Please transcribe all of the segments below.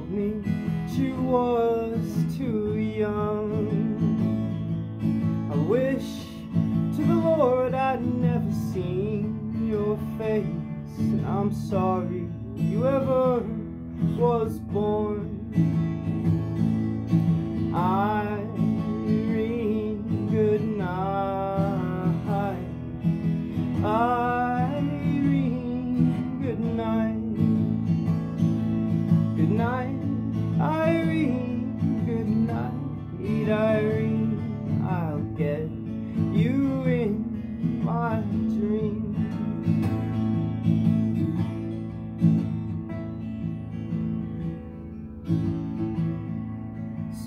told me she was too young. I wish to the Lord I'd never seen your face, and I'm sorry you ever was born.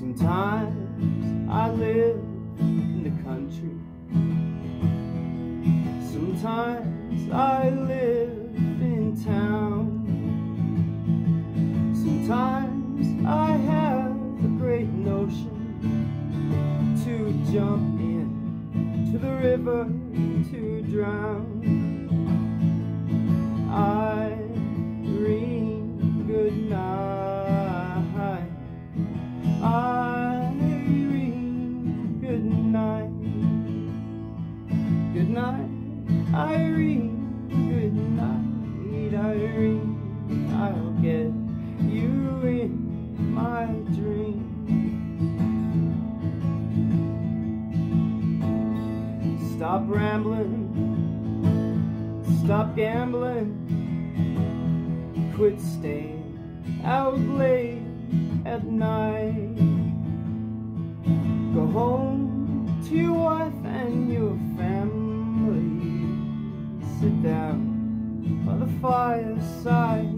Sometimes I live in the country. Sometimes I live in town. Sometimes I have a great notion to jump in to the river to drown. Irene, good night. Irene. Good night, Irene. I'll get you in my dream. Stop rambling, stop gambling, quit staying out late at night. Go home to your wife and your fireside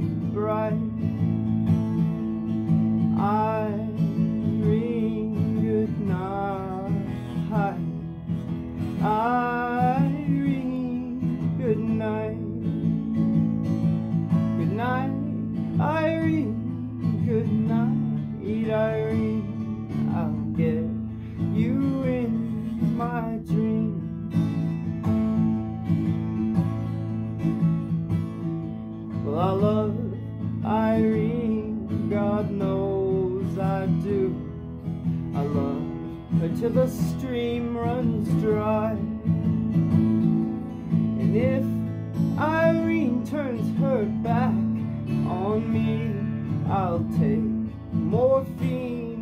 until the stream runs dry. And if Irene turns her back on me, I'll take morphine.